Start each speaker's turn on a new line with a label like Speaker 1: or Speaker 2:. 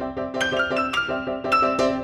Speaker 1: Música